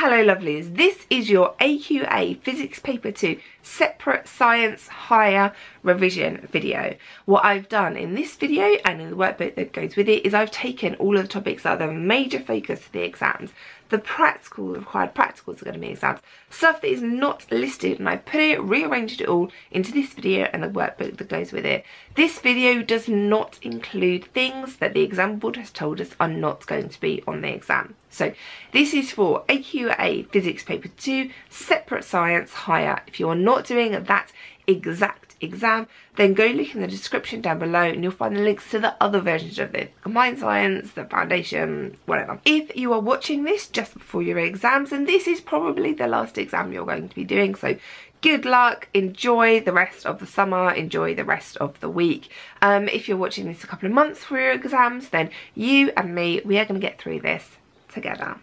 Hello lovelies, this is your AQA Physics Paper 2 Separate Science Higher Revision video. What I've done in this video and in the workbook that goes with it is I've taken all of the topics that are the major focus of the exams the practical, required practicals are going to be exams, stuff that is not listed and I've put it, rearranged it all into this video and the workbook that goes with it. This video does not include things that the exam board has told us are not going to be on the exam. So this is for AQA Physics Paper 2, Separate Science Higher. If you are not doing that exact exam, then go look in the description down below and you'll find the links to the other versions of it. Combined Science, the Foundation, whatever. If you are watching this just before your exams, and this is probably the last exam you're going to be doing, so good luck, enjoy the rest of the summer, enjoy the rest of the week. Um, if you're watching this a couple of months for your exams, then you and me, we are going to get through this together.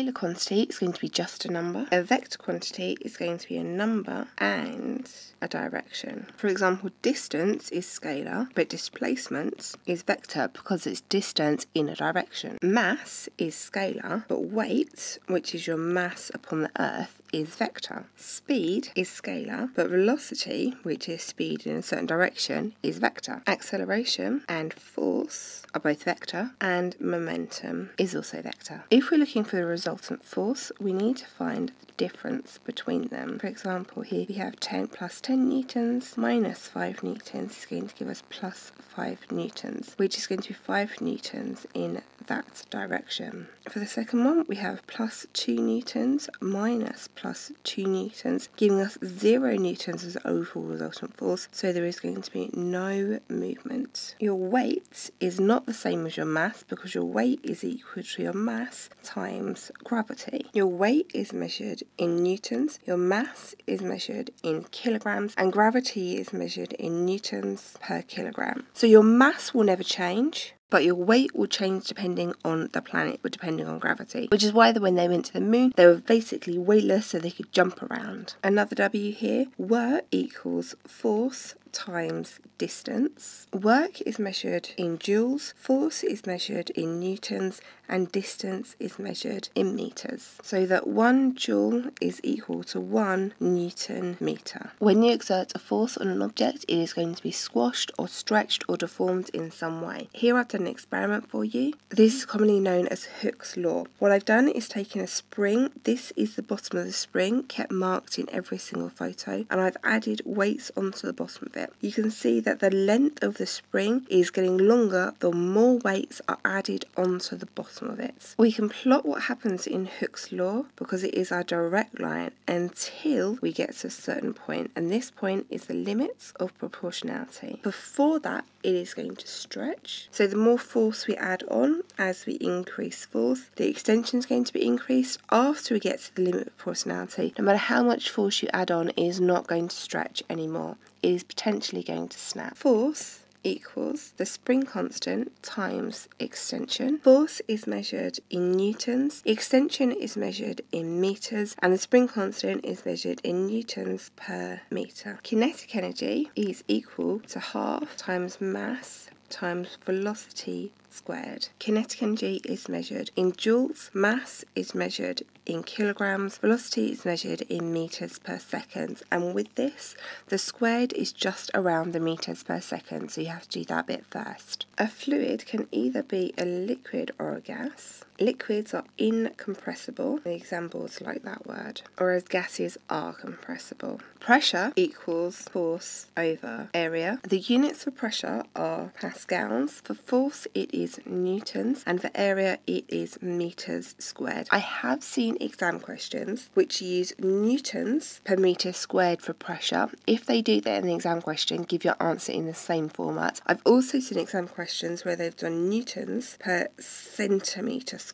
Scalar quantity is going to be just a number. A vector quantity is going to be a number and a direction. For example, distance is scalar, but displacement is vector because it's distance in a direction. Mass is scalar, but weight, which is your mass upon the earth, is vector. Speed is scalar, but velocity, which is speed in a certain direction, is vector. Acceleration and force are both vector, and momentum is also vector. If we're looking for the resultant force, we need to find the difference between them. For example, here we have 10 plus 10 newtons minus 5 newtons is going to give us plus 5 newtons, which is going to be 5 newtons in that direction. For the second one, we have plus 2 newtons minus plus 2 newtons, giving us 0 newtons as overall resultant force, so there is going to be no movement. Your weight is not the same as your mass because your weight is equal to your mass times gravity. Your weight is measured in newtons, your mass is measured in kilograms, and gravity is measured in newtons per kilogram. So your mass will never change, but your weight will change depending on the planet, but depending on gravity. Which is why when they went to the moon, they were basically weightless so they could jump around. Another W here, work equals force times distance. Work is measured in joules, force is measured in newtons, and distance is measured in meters. So that one joule is equal to one newton meter. When you exert a force on an object, it is going to be squashed or stretched or deformed in some way. Here I've done an experiment for you. This is commonly known as Hooke's law. What I've done is taken a spring. This is the bottom of the spring, kept marked in every single photo, and I've added weights onto the bottom of it. You can see that the length of the spring is getting longer the more weights are added onto the bottom bottom of it. We can plot what happens in Hooke's law because it is our direct line until we get to a certain point and this point is the limits of proportionality. Before that it is going to stretch. So the more force we add on as we increase force, the extension is going to be increased. After we get to the limit of proportionality, no matter how much force you add on, it is not going to stretch anymore. Is potentially going to snap. Force equals the spring constant times extension. Force is measured in newtons, extension is measured in meters, and the spring constant is measured in newtons per meter. Kinetic energy is equal to half times mass times velocity squared. Kinetic energy is measured in joules, mass is measured in kilograms, velocity is measured in meters per second, and with this, the squared is just around the meters per second, so you have to do that bit first. A fluid can either be a liquid or a gas. Liquids are incompressible. The examples like that word. Whereas gases are compressible. Pressure equals force over area. The units for pressure are pascals. For force, it is newtons. And for area, it is meters squared. I have seen exam questions which use newtons per meter squared for pressure. If they do that in the exam question, give your answer in the same format. I've also seen exam questions where they've done newtons per centimetre squared.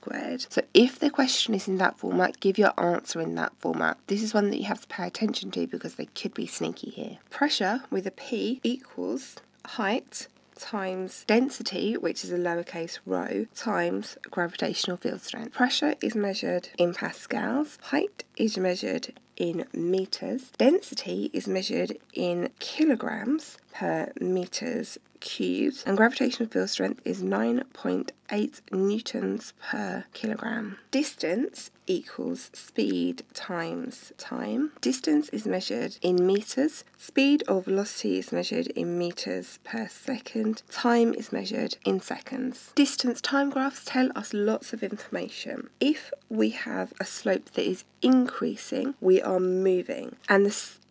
So if the question is in that format, give your answer in that format. This is one that you have to pay attention to because they could be sneaky here. Pressure with a P equals height times density, which is a lowercase rho, times gravitational field strength. Pressure is measured in pascals, height is measured in meters, density is measured in kilograms per meters cubed, and gravitational field strength is 9.8 newtons per kilogram. Distance equals speed times time. Distance is measured in meters, speed or velocity is measured in meters per second, time is measured in seconds. Distance time graphs tell us lots of information. If we have a slope that is increasing, we are moving, and the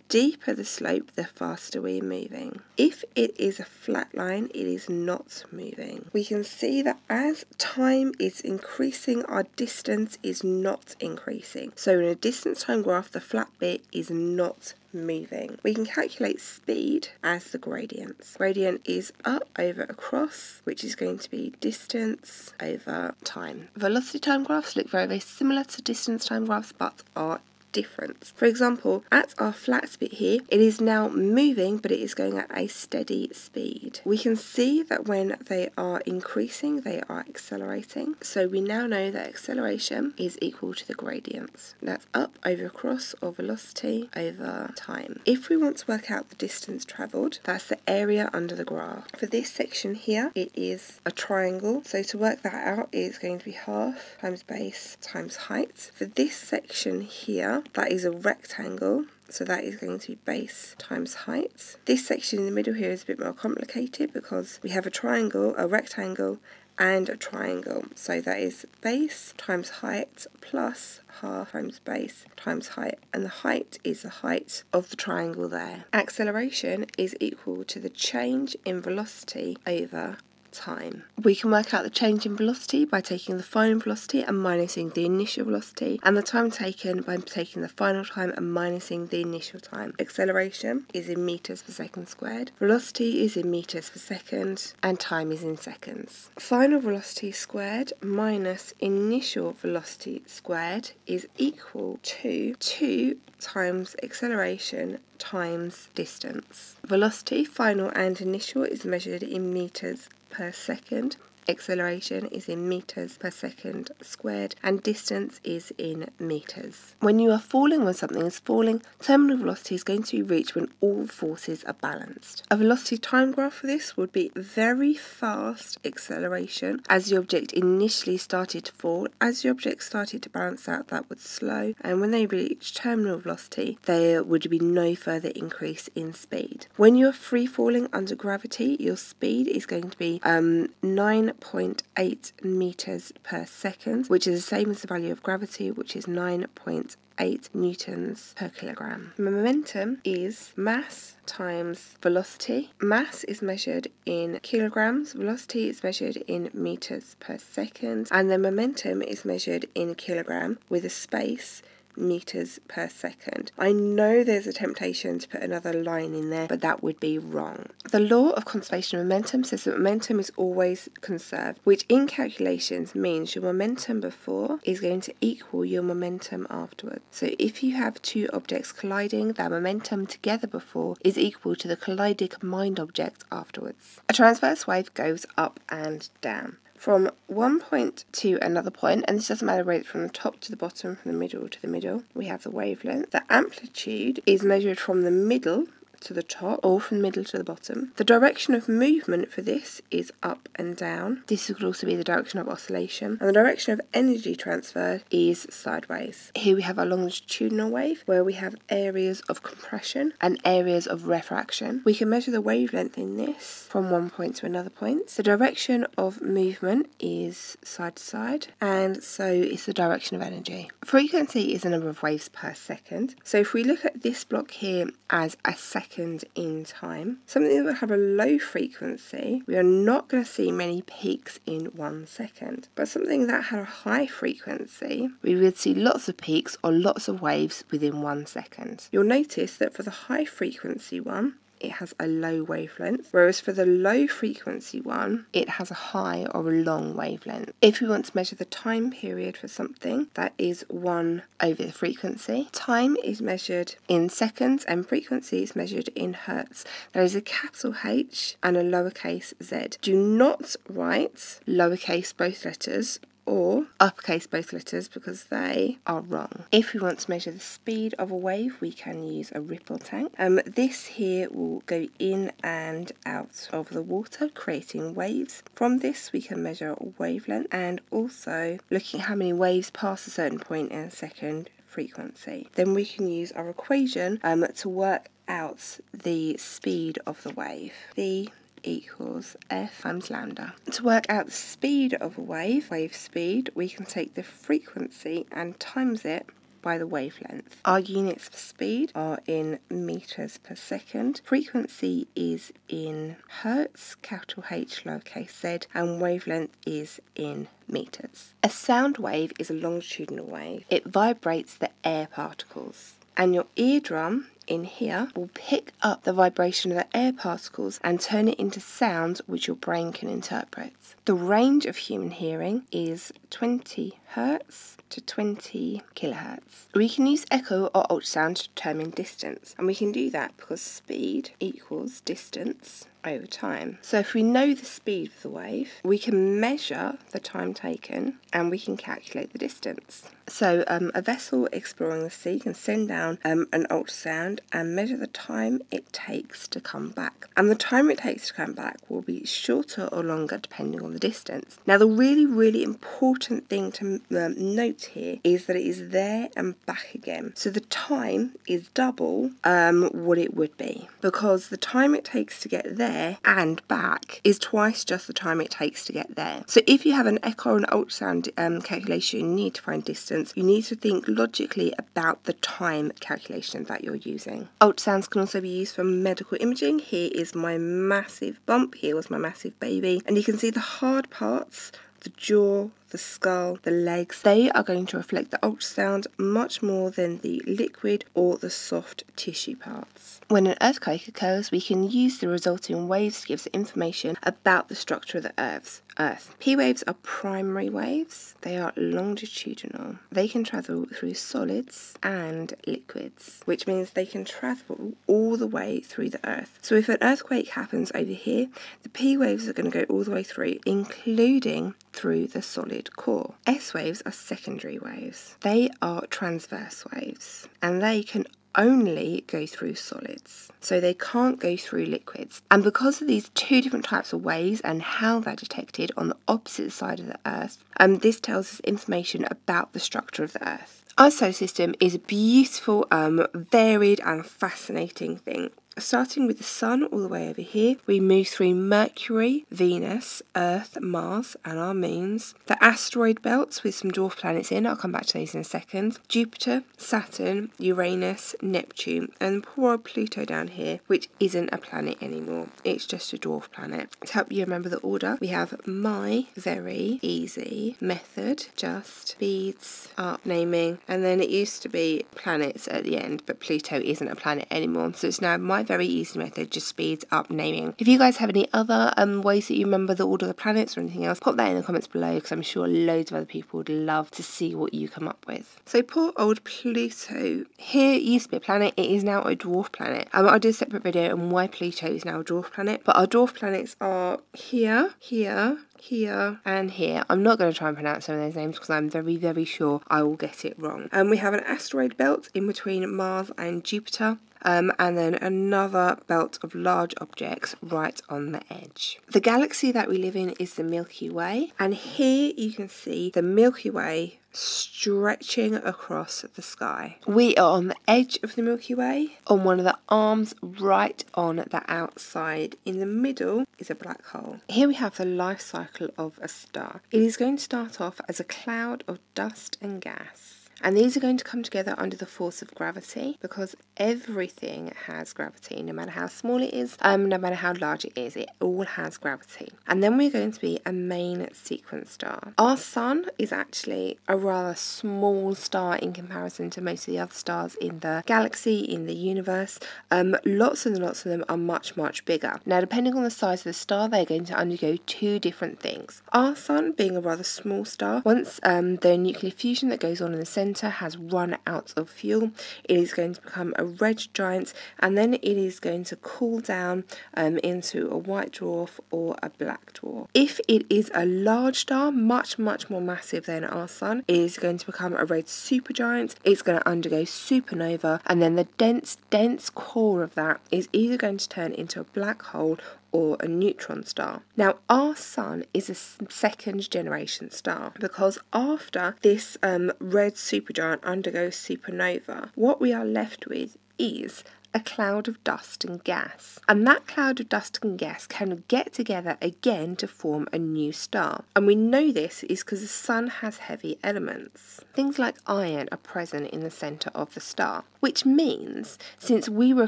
deeper the slope, the faster we're moving. If it is a flat line, it is not moving. We can see that as time is increasing, our distance is not increasing. So in a distance time graph, the flat bit is not moving. We can calculate speed as the gradients. Gradient is up over across, which is going to be distance over time. Velocity time graphs look very, very similar to distance time graphs, but are difference. For example, at our flat bit here, it is now moving, but it is going at a steady speed. We can see that when they are increasing, they are accelerating. So we now know that acceleration is equal to the gradients. That's up over cross or velocity over time. If we want to work out the distance travelled, that's the area under the graph. For this section here, it is a triangle. So to work that out, it's going to be half times base times height. For this section here, that is a rectangle, so that is going to be base times height. This section in the middle here is a bit more complicated because we have a triangle, a rectangle, and a triangle. So that is base times height plus half times base times height. And the height is the height of the triangle there. Acceleration is equal to the change in velocity over time. We can work out the change in velocity by taking the final velocity and minusing the initial velocity, and the time taken by taking the final time and minusing the initial time. Acceleration is in meters per second squared, velocity is in meters per second, and time is in seconds. Final velocity squared minus initial velocity squared is equal to 2 times acceleration times distance. Velocity, final and initial, is measured in meters per second acceleration is in meters per second squared, and distance is in meters. When you are falling when something is falling, terminal velocity is going to be reached when all forces are balanced. A velocity time graph for this would be very fast acceleration as the object initially started to fall. As the object started to balance out, that would slow, and when they reach terminal velocity, there would be no further increase in speed. When you are free falling under gravity, your speed is going to be um, 9 9.8 meters per second, which is the same as the value of gravity, which is 9.8 newtons per kilogram. Momentum is mass times velocity. Mass is measured in kilograms, velocity is measured in meters per second, and the momentum is measured in kilogram with a space meters per second. I know there's a temptation to put another line in there, but that would be wrong. The law of conservation of momentum says that momentum is always conserved, which in calculations means your momentum before is going to equal your momentum afterwards. So if you have two objects colliding, their momentum together before is equal to the colliding combined object afterwards. A transverse wave goes up and down from one point to another point, and this doesn't matter whether it's from the top to the bottom, from the middle to the middle, we have the wavelength. The amplitude is measured from the middle to the top or from the middle to the bottom. The direction of movement for this is up and down. This could also be the direction of oscillation. And the direction of energy transfer is sideways. Here we have a longitudinal wave where we have areas of compression and areas of rarefaction. We can measure the wavelength in this from one point to another point. The direction of movement is side to side and so is the direction of energy. Frequency is the number of waves per second. So if we look at this block here as a second in time, something that will have a low frequency, we are not going to see many peaks in one second. But something that had a high frequency, we would see lots of peaks or lots of waves within one second. You'll notice that for the high frequency one, it has a low wavelength, whereas for the low frequency one, it has a high or a long wavelength. If we want to measure the time period for something, that is 1 over the frequency. Time is measured in seconds and frequency is measured in hertz. There is a capital H and a lowercase z. Do not write lowercase both letters or uppercase both letters because they are wrong. If we want to measure the speed of a wave, we can use a ripple tank. Um, this here will go in and out of the water, creating waves. From this, we can measure wavelength and also looking at how many waves pass a certain point in a second frequency. Then we can use our equation um, to work out the speed of the wave. The equals f times lambda. To work out the speed of a wave, wave speed, we can take the frequency and times it by the wavelength. Our units for speed are in meters per second. Frequency is in hertz, capital H, lowercase z, and wavelength is in meters. A sound wave is a longitudinal wave. It vibrates the air particles. And your eardrum in here will pick up the vibration of the air particles and turn it into sound which your brain can interpret. The range of human hearing is 20 hertz to 20 kilohertz. We can use echo or ultrasound to determine distance, and we can do that because speed equals distance over time. So if we know the speed of the wave, we can measure the time taken and we can calculate the distance. So um, a vessel exploring the sea can send down um, an ultrasound and measure the time it takes to come back. And the time it takes to come back will be shorter or longer depending on the distance. Now the really, really important thing to um, note here is that it is there and back again. So the time is double um, what it would be because the time it takes to get there and back is twice just the time it takes to get there. So if you have an echo or an ultrasound um, calculation, you need to find distance, you need to think logically about the time calculation that you're using. Ultrasounds can also be used for medical imaging. Here is my massive bump, here was my massive baby, and you can see the hard parts the jaw, the skull, the legs, they are going to reflect the ultrasound much more than the liquid or the soft tissue parts. When an earthquake occurs, we can use the resulting waves to give us information about the structure of the Earth. Earth. P waves are primary waves. They are longitudinal. They can travel through solids and liquids, which means they can travel all the way through the Earth. So if an earthquake happens over here, the P waves are going to go all the way through, including through the solid core. S waves are secondary waves. They are transverse waves, and they can only go through solids. So they can't go through liquids. And because of these two different types of waves and how they're detected on the opposite side of the Earth, um, this tells us information about the structure of the Earth. Our solar system is a beautiful, um, varied, and fascinating thing starting with the Sun all the way over here, we move through Mercury, Venus, Earth, Mars, and our moons. The asteroid belts with some dwarf planets in, I'll come back to those in a second. Jupiter, Saturn, Uranus, Neptune, and poor old Pluto down here, which isn't a planet anymore. It's just a dwarf planet. To help you remember the order, we have my very easy method, just beads, up naming, and then it used to be planets at the end, but Pluto isn't a planet anymore. So it's now my very easy method just speeds up naming. If you guys have any other um, ways that you remember the order of the planets or anything else, pop that in the comments below because I'm sure loads of other people would love to see what you come up with. So poor old Pluto. Here used to be a planet, it is now a dwarf planet. Um, I did a separate video on why Pluto is now a dwarf planet, but our dwarf planets are here, here, here and here. I'm not going to try and pronounce some of those names because I'm very, very sure I will get it wrong. And um, we have an asteroid belt in between Mars and Jupiter. Um, and then another belt of large objects right on the edge. The galaxy that we live in is the Milky Way, and here you can see the Milky Way stretching across the sky. We are on the edge of the Milky Way, on one of the arms right on the outside. In the middle is a black hole. Here we have the life cycle of a star. It is going to start off as a cloud of dust and gas. And these are going to come together under the force of gravity because everything has gravity, no matter how small it is, um, no matter how large it is, it all has gravity. And then we're going to be a main sequence star. Our sun is actually a rather small star in comparison to most of the other stars in the galaxy, in the universe. Um, lots and lots of them are much, much bigger. Now, depending on the size of the star, they're going to undergo two different things. Our sun, being a rather small star, once um, the nuclear fusion that goes on in the centre has run out of fuel. It is going to become a red giant and then it is going to cool down um, into a white dwarf or a black dwarf. If it is a large star, much, much more massive than our sun, it is going to become a red supergiant. It's going to undergo supernova and then the dense, dense core of that is either going to turn into a black hole or a neutron star. Now, our sun is a second generation star because after this um, red supergiant undergoes supernova, what we are left with is a cloud of dust and gas. And that cloud of dust and gas can get together again to form a new star. And we know this is because the sun has heavy elements. Things like iron are present in the centre of the star, which means since we were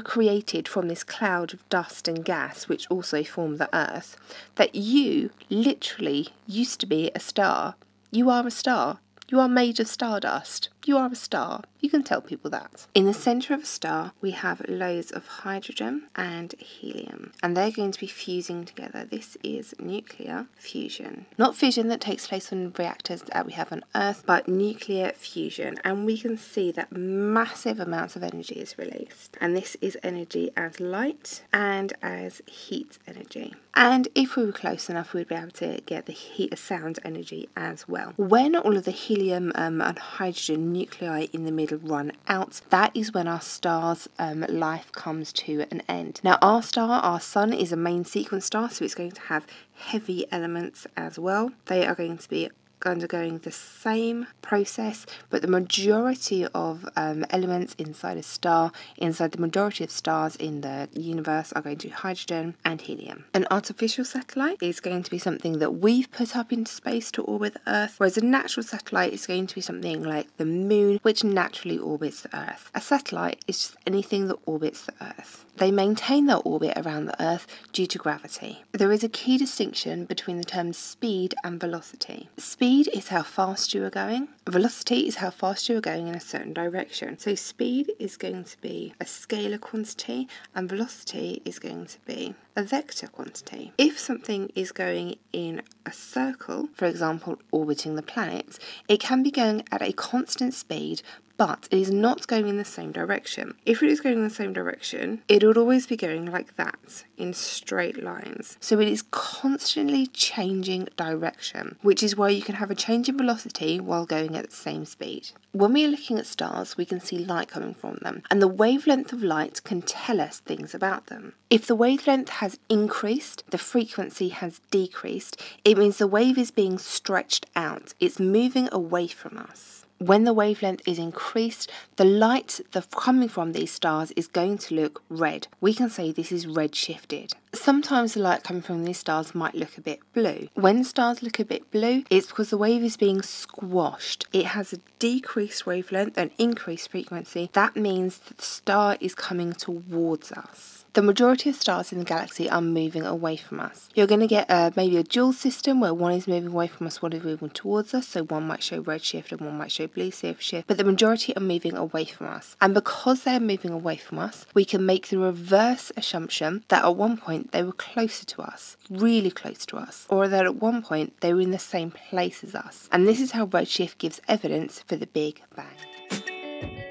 created from this cloud of dust and gas, which also formed the Earth, that you literally used to be a star. You are a star. You are made of stardust. You are a star. You can tell people that. In the centre of a star, we have loads of hydrogen and helium, and they're going to be fusing together. This is nuclear fusion. Not fission that takes place in reactors that we have on Earth, but nuclear fusion. And we can see that massive amounts of energy is released. And this is energy as light and as heat energy. And if we were close enough, we'd be able to get the heat sound energy as well. When all of the helium um, and hydrogen nuclei in the middle run out, that is when our star's um, life comes to an end. Now, our star, our sun, is a main sequence star, so it's going to have heavy elements as well. They are going to be undergoing the same process, but the majority of um, elements inside a star, inside the majority of stars in the universe, are going to be hydrogen and helium. An artificial satellite is going to be something that we've put up into space to orbit Earth, whereas a natural satellite is going to be something like the Moon, which naturally orbits the Earth. A satellite is just anything that orbits the Earth. They maintain their orbit around the Earth due to gravity. There is a key distinction between the terms speed and velocity. Speed is how fast you are going, velocity is how fast you are going in a certain direction. So, speed is going to be a scalar quantity, and velocity is going to be a vector quantity. If something is going in a circle, for example, orbiting the planets, it can be going at a constant speed but it is not going in the same direction. If it is going in the same direction, it would always be going like that in straight lines. So it is constantly changing direction, which is why you can have a change in velocity while going at the same speed. When we are looking at stars, we can see light coming from them, and the wavelength of light can tell us things about them. If the wavelength has increased, the frequency has decreased, it means the wave is being stretched out, it's moving away from us when the wavelength is increased, the light the, coming from these stars is going to look red. We can say this is red shifted. Sometimes the light coming from these stars might look a bit blue. When stars look a bit blue, it's because the wave is being squashed. It has a decreased wavelength and increased frequency. That means that the star is coming towards us. The majority of stars in the galaxy are moving away from us. You're going to get uh, maybe a dual system where one is moving away from us, one is moving towards us. So one might show redshift and one might show blue shift, but the majority are moving away from us. And because they're moving away from us, we can make the reverse assumption that at one point they were closer to us, really close to us, or that at one point they were in the same place as us. And this is how redshift gives evidence for the Big Bang.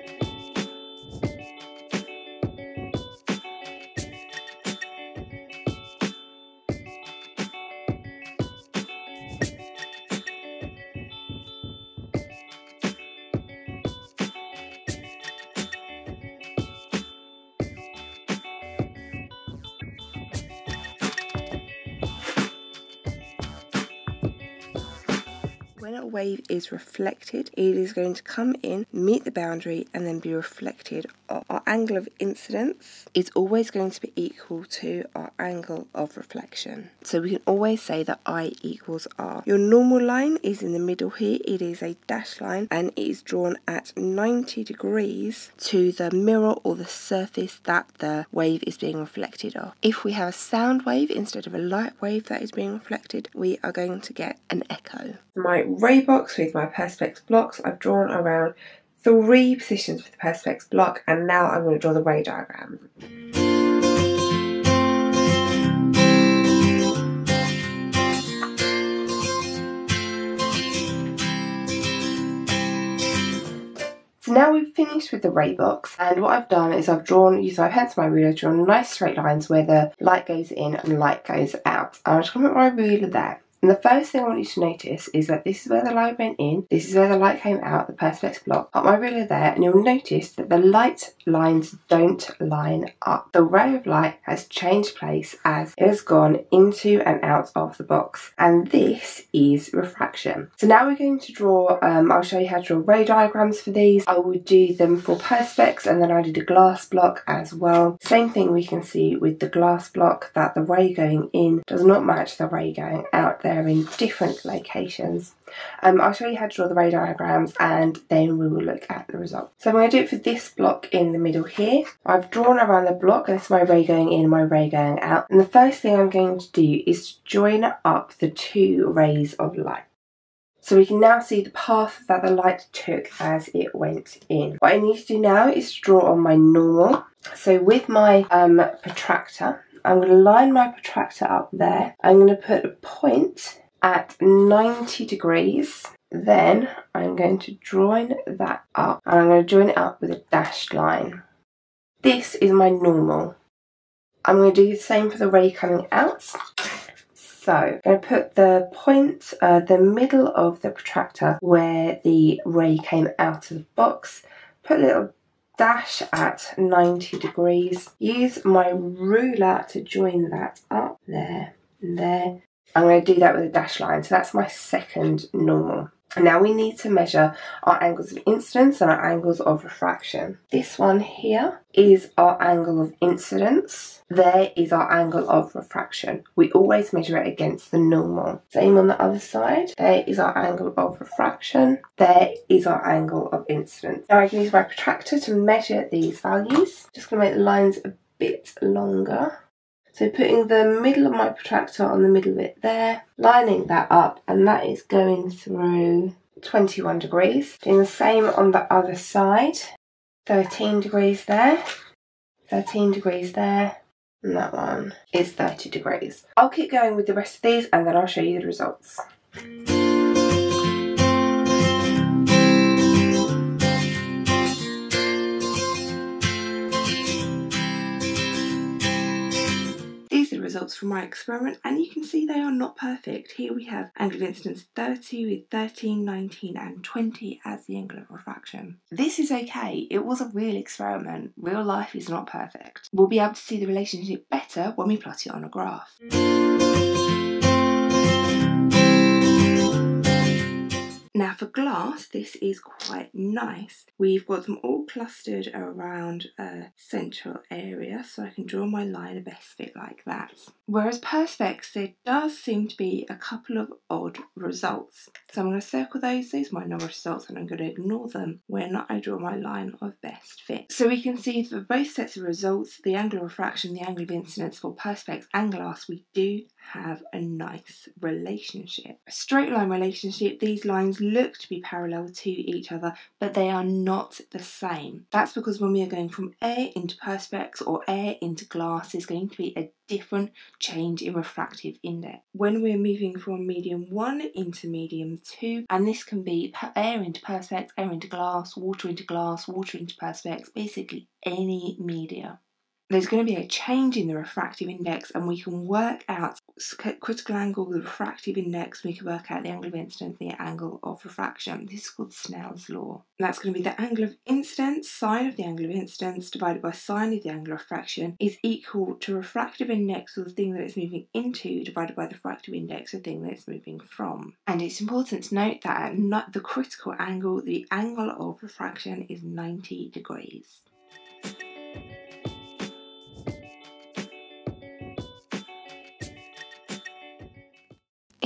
Wave is reflected, it is going to come in, meet the boundary, and then be reflected. Our angle of incidence is always going to be equal to our angle of reflection. So we can always say that I equals R. Your normal line is in the middle here. It is a dashed line and it is drawn at 90 degrees to the mirror or the surface that the wave is being reflected off. If we have a sound wave instead of a light wave that is being reflected, we are going to get an echo. My ray box with my Perspex blocks, I've drawn around three positions for the Perspex block and now I'm going to draw the ray diagram. So now we've finished with the ray box and what I've done is I've drawn, using my pencil my ruler, drawn nice straight lines where the light goes in and light goes out. I'm just going to put my ruler there and the first thing I want you to notice is that this is where the light went in, this is where the light came out, the Perspex block. Put my ruler there and you'll notice that the light lines don't line up. The ray of light has changed place as it has gone into and out of the box. And this is refraction. So now we're going to draw, um, I'll show you how to draw ray diagrams for these. I will do them for Perspex and then I did a glass block as well. Same thing we can see with the glass block that the ray going in does not match the ray going out they're in different locations. Um, I'll show you how to draw the ray diagrams and then we will look at the result. So I'm going to do it for this block in the middle here. I've drawn around the block, that's my ray going in, my ray going out. And the first thing I'm going to do is join up the two rays of light. So we can now see the path that the light took as it went in. What I need to do now is draw on my normal. So with my um, protractor, I'm going to line my protractor up there. I'm going to put a point at 90 degrees. Then I'm going to join that up and I'm going to join it up with a dashed line. This is my normal. I'm going to do the same for the ray coming out. So I'm going to put the point, uh, the middle of the protractor where the ray came out of the box, put a little dash at 90 degrees. Use my ruler to join that up there and there. I'm going to do that with a dash line. So that's my second normal. Now we need to measure our angles of incidence and our angles of refraction. This one here is our angle of incidence. There is our angle of refraction. We always measure it against the normal. Same on the other side. There is our angle of refraction. There is our angle of incidence. Now I can use my protractor to measure these values. Just going to make the lines a bit longer. So putting the middle of my protractor on the middle of it there, lining that up, and that is going through 21 degrees. Doing the same on the other side, 13 degrees there, 13 degrees there, and that one is 30 degrees. I'll keep going with the rest of these and then I'll show you the results. Results from my experiment and you can see they are not perfect. Here we have angle of incidence 30 with 13, 19 and 20 as the angle of refraction. This is okay, it was a real experiment. Real life is not perfect. We'll be able to see the relationship better when we plot it on a graph. Now for glass, this is quite nice. We've got them all clustered around a central area, so I can draw my line a best fit like that. Whereas Perspex, there does seem to be a couple of odd results. So I'm going to circle those, those are my results, and I'm going to ignore them when I draw my line of best fit. So we can see for both sets of results, the angle of refraction, the angle of incidence for Perspex and glass, we do have a nice relationship. A straight line relationship, these lines look to be parallel to each other, but they are not the same. That's because when we are going from air into perspex or air into glass, there's going to be a different change in refractive index. When we're moving from medium 1 into medium 2, and this can be air into perspex, air into glass, water into glass, water into perspex, basically any media. There's going to be a change in the refractive index, and we can work out critical angle, the refractive index, we can work out the angle of incidence, the angle of refraction. This is called Snell's law. And that's going to be the angle of incidence, sine of the angle of incidence, divided by sine of the angle of refraction, is equal to refractive index of the thing that it's moving into, divided by the refractive index of the thing that it's moving from. And it's important to note that at the critical angle, the angle of refraction is 90 degrees.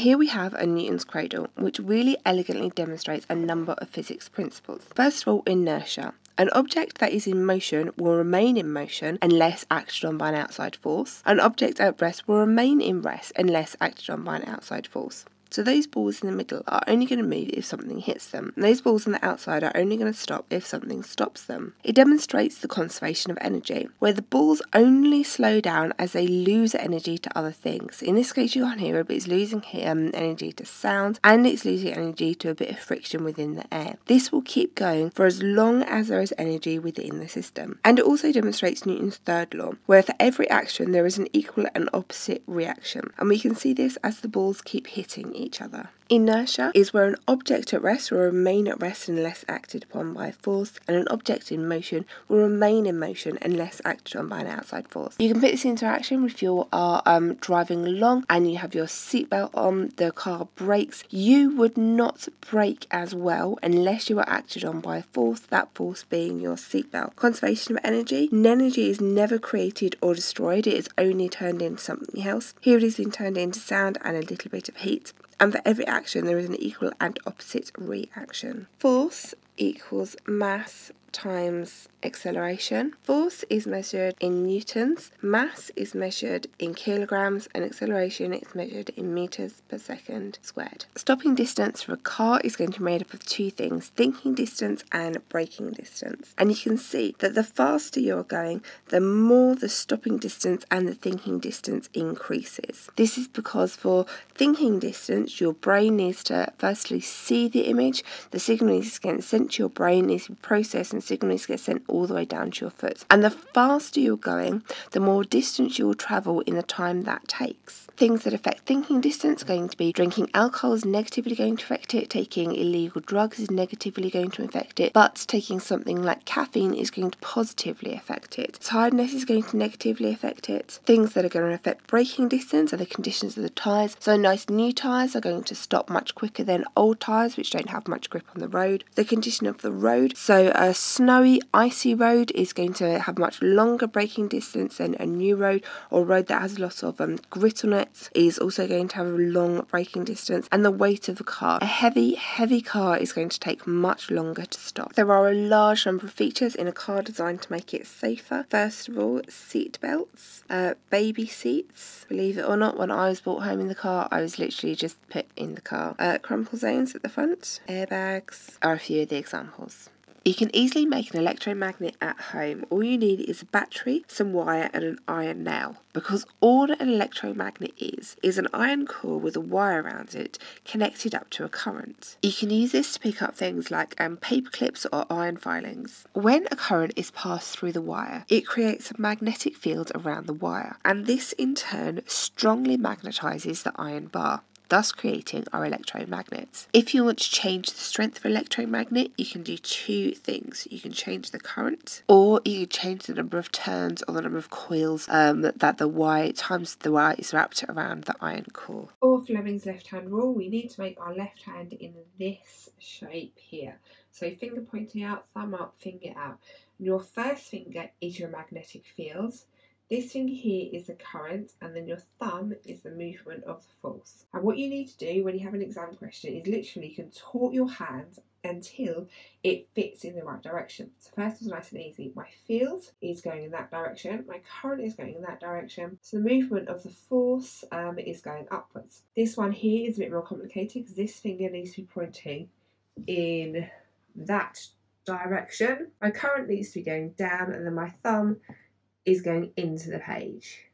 Here we have a Newton's cradle, which really elegantly demonstrates a number of physics principles. First of all, inertia. An object that is in motion will remain in motion unless acted on by an outside force. An object at rest will remain in rest unless acted on by an outside force. So those balls in the middle are only going to move if something hits them. And those balls on the outside are only going to stop if something stops them. It demonstrates the conservation of energy, where the balls only slow down as they lose energy to other things. In this case, you can't hear it, but it's losing um, energy to sound and it's losing energy to a bit of friction within the air. This will keep going for as long as there is energy within the system. And it also demonstrates Newton's third law, where for every action there is an equal and opposite reaction. And we can see this as the balls keep hitting each other. Inertia is where an object at rest will remain at rest unless acted upon by a force, and an object in motion will remain in motion unless acted on by an outside force. You can put this into action if you are um, driving along and you have your seatbelt on, the car brakes. You would not brake as well unless you were acted on by a force, that force being your seatbelt. Conservation of energy. Energy is never created or destroyed, it is only turned into something else. Here it has been turned into sound and a little bit of heat and for every action there is an equal and opposite reaction. Force equals mass times acceleration. Force is measured in newtons, mass is measured in kilograms, and acceleration is measured in meters per second squared. Stopping distance for a car is going to be made up of two things thinking distance and braking distance. And you can see that the faster you're going, the more the stopping distance and the thinking distance increases. This is because for thinking distance, your brain needs to firstly see the image, the signal needs to get sent to your brain, needs to be processed and signals get sent all the way down to your foot. And the faster you're going, the more distance you will travel in the time that takes. Things that affect thinking distance are going to be drinking alcohol is negatively going to affect it, taking illegal drugs is negatively going to affect it, but taking something like caffeine is going to positively affect it. Tiredness is going to negatively affect it. Things that are going to affect braking distance are the conditions of the tyres. So nice new tyres are going to stop much quicker than old tyres which don't have much grip on the road. The condition of the road, so a snowy, icy road is going to have much longer braking distance than a new road or road that has lots of um, grit on it is also going to have a long braking distance and the weight of the car. A heavy, heavy car is going to take much longer to stop. There are a large number of features in a car designed to make it safer. First of all, seat belts, uh, baby seats. Believe it or not, when I was brought home in the car, I was literally just put in the car. Uh, crumple zones at the front, airbags are a few of the examples. You can easily make an electromagnet at home. All you need is a battery, some wire and an iron nail. Because all an electromagnet is, is an iron core with a wire around it connected up to a current. You can use this to pick up things like um, paper clips or iron filings. When a current is passed through the wire, it creates a magnetic field around the wire, and this in turn strongly magnetizes the iron bar thus creating our electromagnet. If you want to change the strength of electromagnet, you can do two things. You can change the current, or you can change the number of turns or the number of coils um, that the wire times the wire is wrapped around the iron core. For Fleming's left hand rule, we need to make our left hand in this shape here. So finger pointing out, thumb up, finger out. And your first finger is your magnetic field. This finger here is the current and then your thumb is the movement of the force. And what you need to do when you have an exam question is literally contort your hand until it fits in the right direction. So first was nice and easy. My field is going in that direction, my current is going in that direction, so the movement of the force um, is going upwards. This one here is a bit more complicated because this finger needs to be pointing in that direction. My current needs to be going down and then my thumb is going into the page.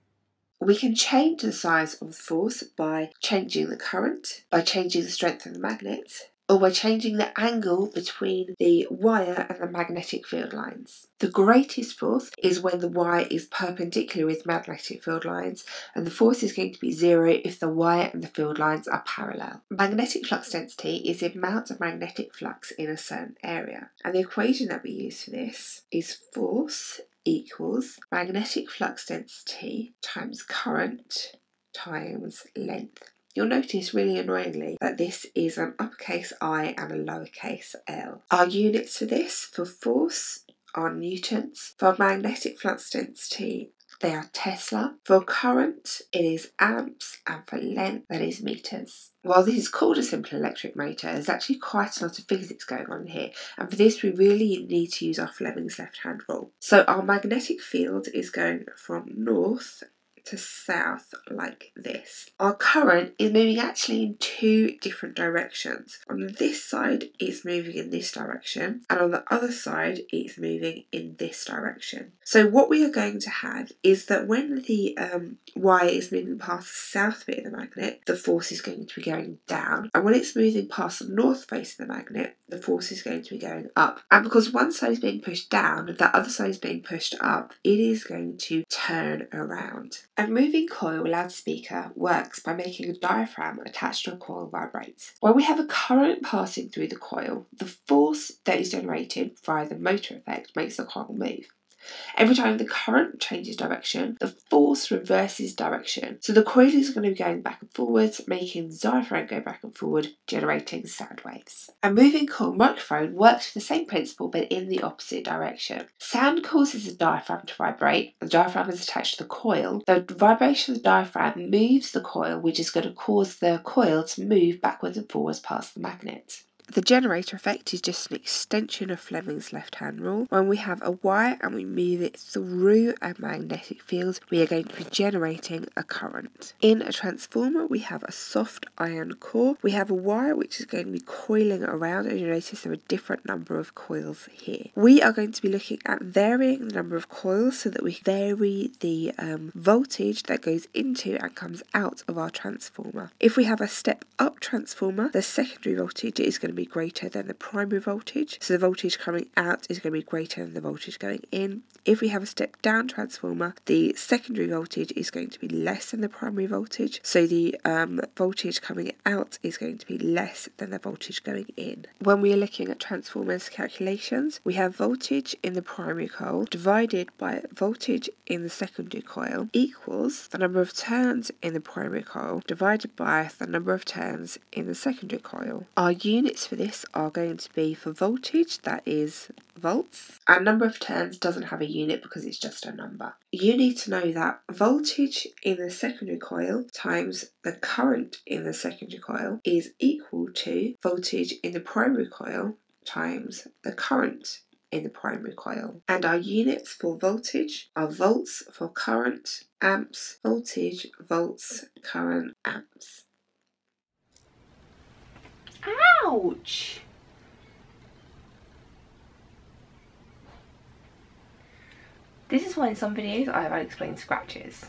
We can change the size of the force by changing the current, by changing the strength of the magnet, or by changing the angle between the wire and the magnetic field lines. The greatest force is when the wire is perpendicular with magnetic field lines, and the force is going to be zero if the wire and the field lines are parallel. Magnetic flux density is the amount of magnetic flux in a certain area, and the equation that we use for this is force equals magnetic flux density times current times length. You'll notice really annoyingly that this is an uppercase I and a lowercase l. Our units for this, for force, are newtons. For magnetic flux density, they are Tesla. For current, it is amps, and for length, that is meters. While this is called a simple electric motor, there's actually quite a lot of physics going on here, and for this, we really need to use our Fleming's left hand rule. So, our magnetic field is going from north to south like this. Our current is moving actually in two different directions. On this side it's moving in this direction and on the other side it's moving in this direction. So what we are going to have is that when the um, wire is moving past the south bit of the magnet, the force is going to be going down and when it's moving past the north face of the magnet, the force is going to be going up. And because one side is being pushed down the other side is being pushed up, it is going to turn around. A moving coil loudspeaker works by making a diaphragm attached to a coil vibrate. When we have a current passing through the coil, the force that is generated via the motor effect makes the coil move. Every time the current changes direction, the force reverses direction. So the coil is going to be going back and forwards, making the diaphragm go back and forward, generating sound waves. A moving coil microphone works with the same principle but in the opposite direction. Sound causes the diaphragm to vibrate. The diaphragm is attached to the coil. The vibration of the diaphragm moves the coil, which is going to cause the coil to move backwards and forwards past the magnet. The generator effect is just an extension of Fleming's left hand rule. When we have a wire and we move it through a magnetic field, we are going to be generating a current. In a transformer, we have a soft iron core. We have a wire which is going to be coiling around, and you notice there are a different number of coils here. We are going to be looking at varying the number of coils so that we vary the um, voltage that goes into and comes out of our transformer. If we have a step up transformer, the secondary voltage is going to be greater than the primary voltage. So the voltage coming out is going to be greater than the voltage going in. If we have a step down transformer, the secondary voltage is going to be less than the primary voltage. So the um, voltage coming out is going to be less than the voltage going in. When we are looking at transformers calculations, we have voltage in the primary coil divided by voltage in the secondary coil equals the number of turns in the primary coil divided by the number of turns in the secondary coil. Our units for this are going to be for voltage, that is volts. Our number of turns doesn't have a unit because it's just a number. You need to know that voltage in the secondary coil times the current in the secondary coil is equal to voltage in the primary coil times the current in the primary coil. And our units for voltage are volts for current, amps, voltage, volts, current, amps. Ouch! This is why in some videos I have unexplained scratches.